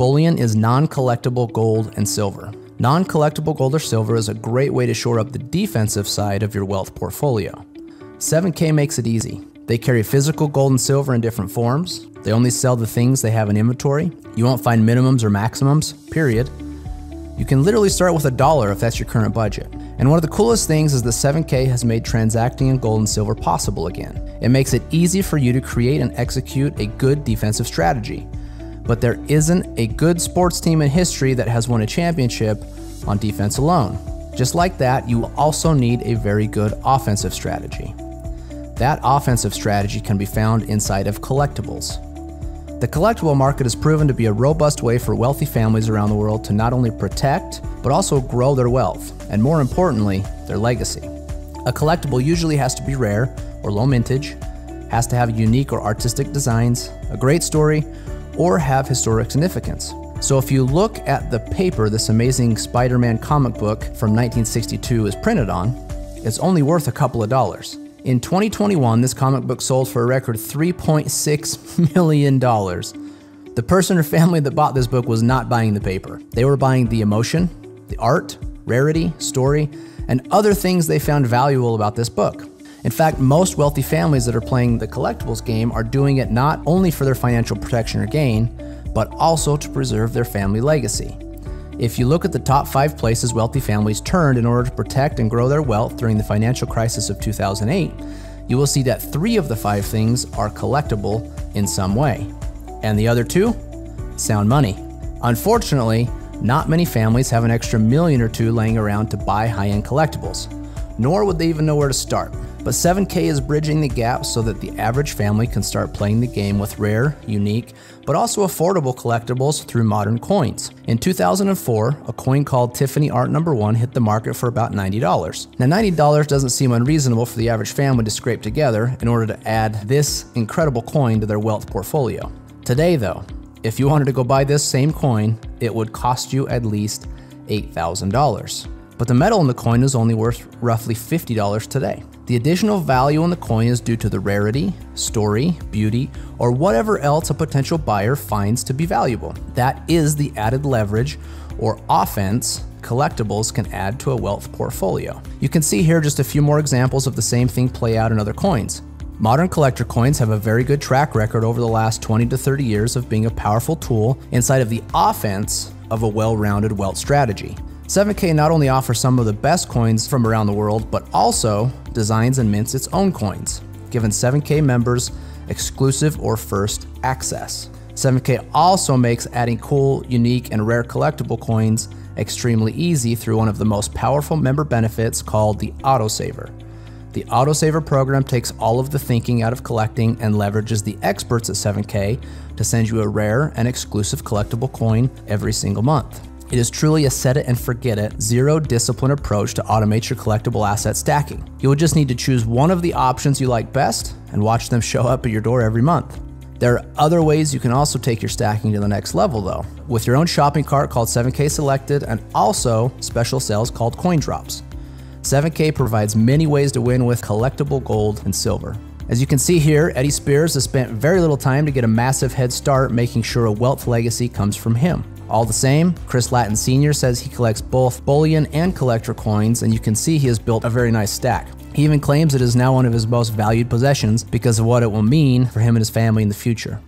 Bullion is non collectible gold and silver. Non collectible gold or silver is a great way to shore up the defensive side of your wealth portfolio. 7K makes it easy. They carry physical gold and silver in different forms. They only sell the things they have in inventory. You won't find minimums or maximums, period. You can literally start with a dollar if that's your current budget. And one of the coolest things is the 7K has made transacting in gold and silver possible again. It makes it easy for you to create and execute a good defensive strategy but there isn't a good sports team in history that has won a championship on defense alone. Just like that, you also need a very good offensive strategy. That offensive strategy can be found inside of collectibles. The collectible market has proven to be a robust way for wealthy families around the world to not only protect, but also grow their wealth, and more importantly, their legacy. A collectible usually has to be rare or low mintage, has to have unique or artistic designs, a great story, or have historic significance. So if you look at the paper this amazing Spider Man comic book from 1962 is printed on, it's only worth a couple of dollars. In 2021, this comic book sold for a record $3.6 million. The person or family that bought this book was not buying the paper. They were buying the emotion, the art, rarity, story, and other things they found valuable about this book. In fact, most wealthy families that are playing the collectibles game are doing it not only for their financial protection or gain, but also to preserve their family legacy. If you look at the top five places wealthy families turned in order to protect and grow their wealth during the financial crisis of 2008, you will see that three of the five things are collectible in some way. And the other two? Sound money. Unfortunately, not many families have an extra million or two laying around to buy high end collectibles, nor would they even know where to start. But 7K is bridging the gap so that the average family can start playing the game with rare, unique, but also affordable collectibles through modern coins. In 2004, a coin called Tiffany Art Number 1 hit the market for about $90. Now, $90 doesn't seem unreasonable for the average family to scrape together in order to add this incredible coin to their wealth portfolio. Today, though, if you wanted to go buy this same coin, it would cost you at least $8,000. But the metal in the coin is only worth roughly $50 today. The additional value on the coin is due to the rarity, story, beauty, or whatever else a potential buyer finds to be valuable. That is the added leverage or offense collectibles can add to a wealth portfolio. You can see here just a few more examples of the same thing play out in other coins. Modern collector coins have a very good track record over the last 20 to 30 years of being a powerful tool inside of the offense of a well rounded wealth strategy. 7K not only offers some of the best coins from around the world, but also designs and mints its own coins, giving 7K members exclusive or first access. 7K also makes adding cool, unique, and rare collectible coins extremely easy through one of the most powerful member benefits called the Autosaver. The Autosaver program takes all of the thinking out of collecting and leverages the experts at 7K to send you a rare and exclusive collectible coin every single month. It is truly a set it and forget it, zero discipline approach to automate your collectible asset stacking. You will just need to choose one of the options you like best and watch them show up at your door every month. There are other ways you can also take your stacking to the next level, though, with your own shopping cart called 7K Selected and also special sales called Coin Drops. 7K provides many ways to win with collectible gold and silver. As you can see here, Eddie Spears has spent very little time to get a massive head start making sure a wealth legacy comes from him. All the same, Chris Latin Sr. says he collects both bullion and collector coins, and you can see he has built a very nice stack. He even claims it is now one of his most valued possessions because of what it will mean for him and his family in the future.